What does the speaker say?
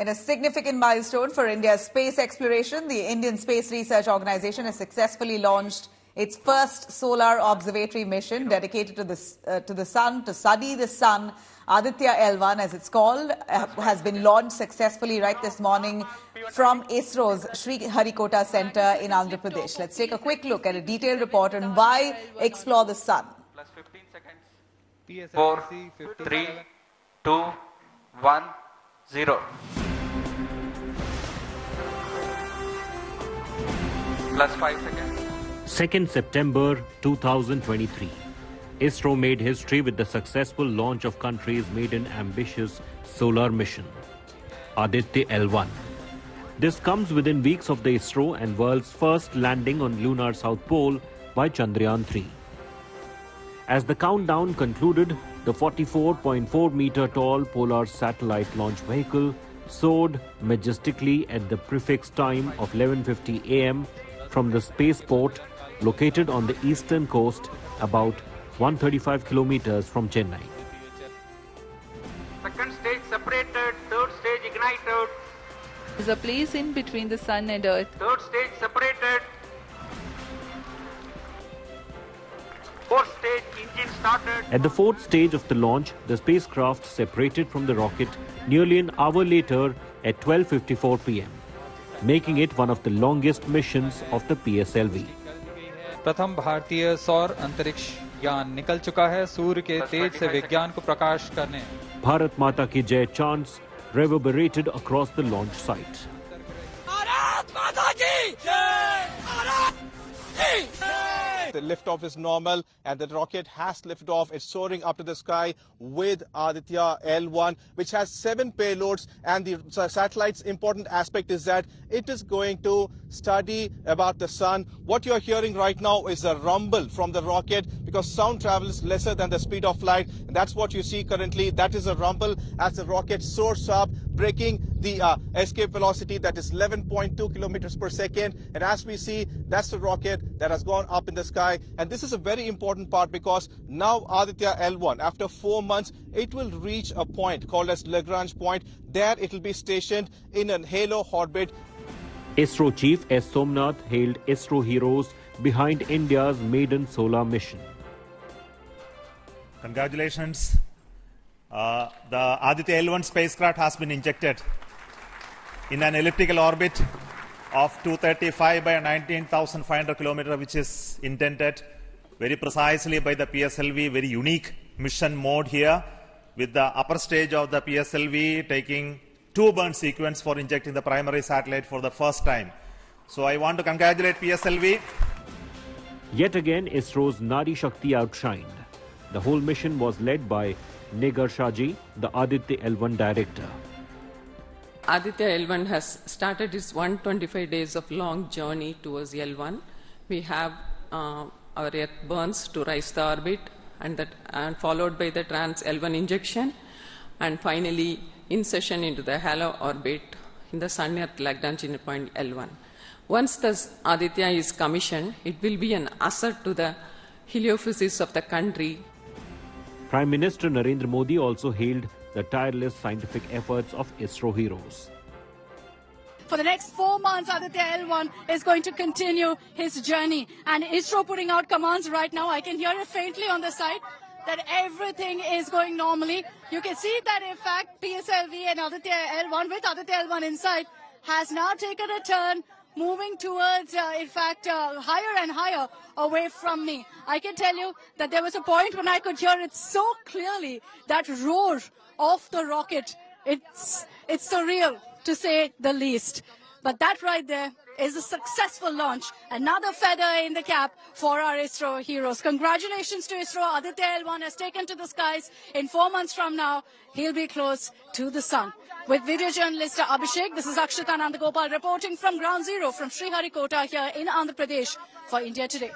In a significant milestone for India's space exploration, the Indian Space Research Organization has successfully launched its first solar observatory mission dedicated to the, uh, to the sun, to study the sun. Aditya L1, as it's called, uh, has been launched successfully right this morning from ISRO's Sriharikota Center in Andhra Pradesh. Let's take a quick look at a detailed report on why explore the sun. Plus Four, three, two, one, zero. Plus 5 seconds. 2nd September 2023. ISRO made history with the successful launch of country's maiden ambitious solar mission, Aditya L1. This comes within weeks of the ISRO and world's first landing on lunar south pole by Chandrayaan 3. As the countdown concluded, the 44.4 meter tall polar satellite launch vehicle soared majestically at the prefix time of 11:50 am from the spaceport located on the eastern coast about 135 kilometers from Chennai. Second stage separated, third stage ignited, There's a place in between the sun and earth. third stage separated. Fourth stage engine started. At the fourth stage of the launch, the spacecraft separated from the rocket nearly an hour later at 12:54 pm, making it one of the longest missions of the PSLV. प्रथम भारतीय सौर अंतरिक्ष यान निकल चुका है सूर्य के तेज से विज्ञान को प्रकाश करने भारत माता की जय chants reverberated across the launch site The liftoff is normal and the rocket has lifted off. It's soaring up to the sky with Aditya L1, which has seven payloads. And the satellite's important aspect is that it is going to study about the sun. What you're hearing right now is a rumble from the rocket because sound travels lesser than the speed of light. And that's what you see currently. That is a rumble as the rocket soars up, breaking the uh, escape velocity that is 11.2 kilometers per second. And as we see, that's the rocket that has gone up in the sky. And this is a very important part because now Aditya L1, after four months, it will reach a point called as Lagrange point. There it will be stationed in a halo orbit ISRO Chief S. Somnath hailed ISRO heroes behind India's maiden solar mission. Congratulations. Uh, the Aditya L1 spacecraft has been injected in an elliptical orbit of 235 by 19,500 kilometers, which is intended very precisely by the PSLV, very unique mission mode here, with the upper stage of the PSLV taking two burn sequence for injecting the primary satellite for the first time. So I want to congratulate PSLV. Yet again, ISRO's Nari Shakti outshined. The whole mission was led by Nigar Shaji, the Aditya L1 director. Aditya L1 has started its 125 days of long journey towards L1. We have uh, our Earth burns to rise the orbit, and that and followed by the trans L1 injection, and finally insertion into the halo orbit in the Sun Earth Lagrange point L1. Once the Aditya is commissioned, it will be an asset to the heliophysics of the country Prime Minister Narendra Modi also hailed the tireless scientific efforts of ISRO heroes. For the next four months, Aditya L1 is going to continue his journey. And ISRO putting out commands right now. I can hear it faintly on the side that everything is going normally. You can see that, in fact, PSLV and Aditya L1 with Aditya L1 inside has now taken a turn moving towards, uh, in fact, uh, higher and higher away from me. I can tell you that there was a point when I could hear it so clearly, that roar of the rocket. It's, it's surreal to say the least. But that right there is a successful launch. Another feather in the cap for our ISRO heroes. Congratulations to ISRO. Aditya L1 has taken to the skies. In four months from now, he'll be close to the sun. With video journalist Abhishek, this is Akshita Nandagopal reporting from Ground Zero from Sriharikota here in Andhra Pradesh for India Today.